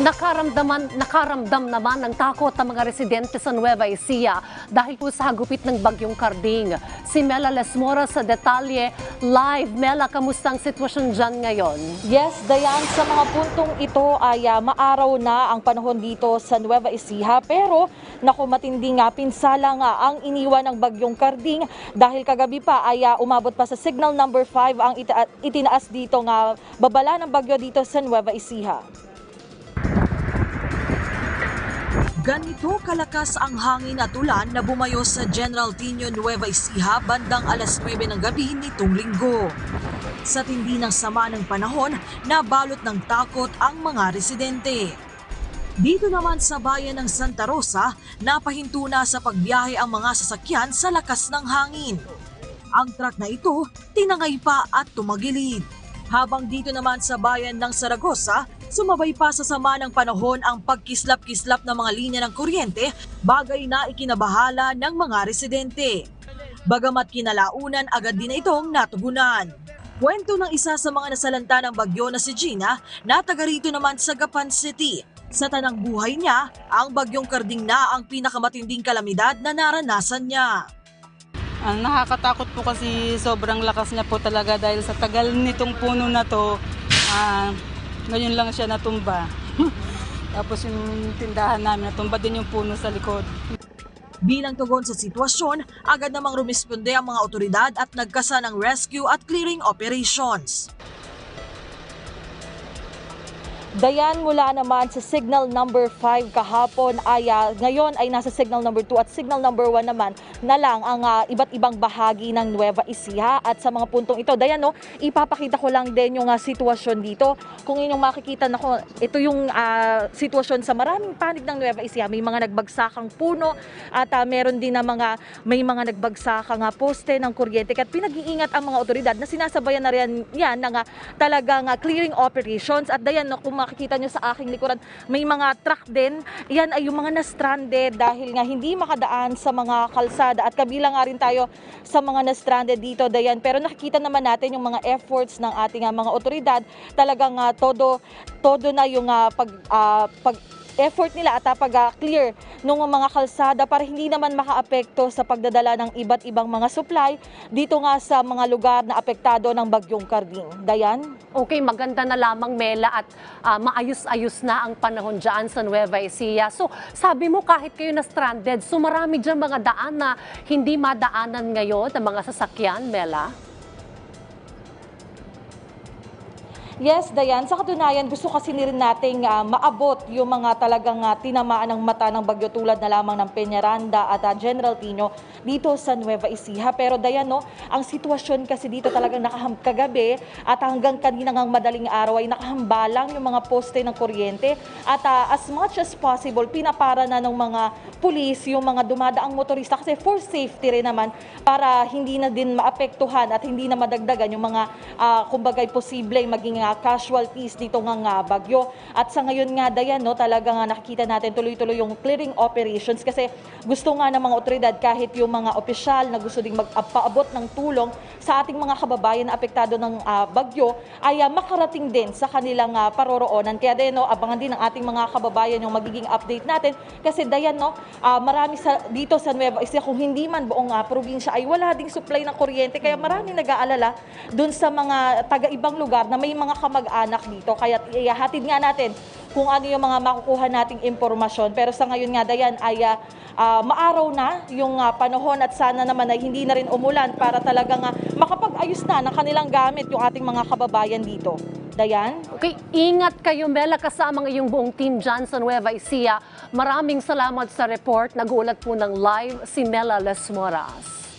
Nakaramdaman, nakaramdam naman ng takot ang mga residente sa Nueva Ecija dahil po sa hagupit ng bagyong Karding. Si Mela Lesmora sa detalye. Live, Mela, kamusta ang sitwasyon dyan ngayon? Yes, Dayan, sa mga puntong ito ay ah, maaraw na ang panahon dito sa Nueva Ecija pero naku matindi nga pinsala nga ang iniwan ng bagyong Karding dahil kagabi pa ay ah, umabot pa sa signal number 5 ang ita- itinaas dito nga babala ng bagyo dito sa Nueva Ecija. Ganito kalakas ang hangin at ulan na bumayo sa General Tino Nueva Ecija bandang alas 9 ng gabi nitong linggo. Sa tindi ng sama ng panahon, nabalot ng takot ang mga residente. Dito naman sa bayan ng Santa Rosa, napahinto na sa pagbiyahe ang mga sasakyan sa lakas ng hangin. Ang truck na ito, tinangay pa at tumagilid. Habang dito naman sa bayan ng Saragosa, sumabay pa sa sama ng panahon ang pagkislap-kislap ng mga linya ng kuryente, bagay na ikinabahala ng mga residente. Bagamat kinalaunan, agad din itong natugunan. Kwento ng isa sa mga nasalanta ng bagyo na si Gina, na taga rito naman sa Gapan City. Sa tanang buhay niya, ang bagyong karding na ang pinakamatinding kalamidad na naranasan niya. Ang nakakatakot po kasi sobrang lakas niya po talaga dahil sa tagal nitong puno na to, ah, ngayon lang siya natumba. Tapos yung tindahan namin, natumba din yung puno sa likod. Bilang tugon sa sitwasyon, agad namang rumisponde ang mga otoridad at nagkasa ng rescue at clearing operations. Dayan mula naman sa signal number 5 kahapon ay ah, ngayon ay nasa signal number 2 at signal number 1 naman na lang ang ah, iba't ibang bahagi ng Nueva Ecija at sa mga puntong ito. Dayan no, ipapakita ko lang din yung ah, sitwasyon dito. Kung inyong makikita nako, ito yung ah, sitwasyon sa maraming panig ng Nueva Ecija. May mga nagbagsakang puno at ah, meron din na mga may mga nagbagsakang ah, poste ng kuryente at pinag-iingat ang mga otoridad na sinasabayan na rin yan ng ah, talagang ah, clearing operations at dayan no, kung makikita nyo sa aking likuran. May mga truck din. Yan ay yung mga na-stranded dahil nga hindi makadaan sa mga kalsada. At kabilang nga rin tayo sa mga na-stranded dito dayan. Pero nakikita naman natin yung mga efforts ng ating ah, mga otoridad. Talagang ah, todo todo na yung ah, pag ah, pag effort nila at pag-clear ng mga kalsada para hindi naman makaapekto sa pagdadala ng iba't ibang mga supply dito nga sa mga lugar na apektado ng bagyong Karding. Dayan? Okay, maganda na lamang, Mela, at ah, maayos-ayos na ang panahon dyan sa Nueva Ecija. So, sabi mo kahit kayo na stranded, so marami dyan mga daan na hindi madaanan ngayon ng mga sasakyan, Mela? Yes, Dayan. Sa katunayan, gusto kasi rin nating ah, maabot yung mga talagang ah, tinamaan ng mata ng bagyo tulad na lamang ng Peñaranda at ah, General Tino dito sa Nueva Ecija. Pero Dayan, no, ang sitwasyon kasi dito talagang nakaham kagabi at hanggang kanina ng madaling araw ay nakahambalang yung mga poste ng kuryente at ah, as much as possible, pinapara na ng mga pulis yung mga dumadaang motorista kasi for safety rin naman para hindi na din maapektuhan at hindi na madagdagan yung mga ah, kumbagay posible maging ah, casualties dito nga nga bagyo. At sa ngayon nga Dayan, no, talaga nga nakikita natin tuloy-tuloy yung clearing operations kasi gusto nga ng mga otoridad kahit yung mga opisyal na gusto ding magpaabot ng tulong sa ating mga kababayan na apektado ng ah, bagyo ay ah, makarating din sa kanilang ah, paroroonan. Kaya din no, abangan din ng ating mga kababayan yung magiging update natin kasi Dayan no, ah, marami sa dito sa Nueva Ecija kung hindi man buong ah, probinsya ay wala ding supply ng kuryente kaya marami nag-aalala dun sa mga taga-ibang lugar na may mga kamag-anak dito. Kaya ihahatid nga natin kung ano yung mga makukuha nating impormasyon. Pero sa ngayon nga, Dayan, ay ah, maaraw na yung ah, panahon at sana naman ay hindi na rin umulan para talagang ah, makapag-ayos na ng kanilang gamit yung ating mga kababayan dito. Dayan? Okay, ingat kayo, Mela, kasama ng iyong buong team dyan sa Nueva Ecija. Maraming salamat sa report. Nag-uulat po ng live si Mela Lesmoras.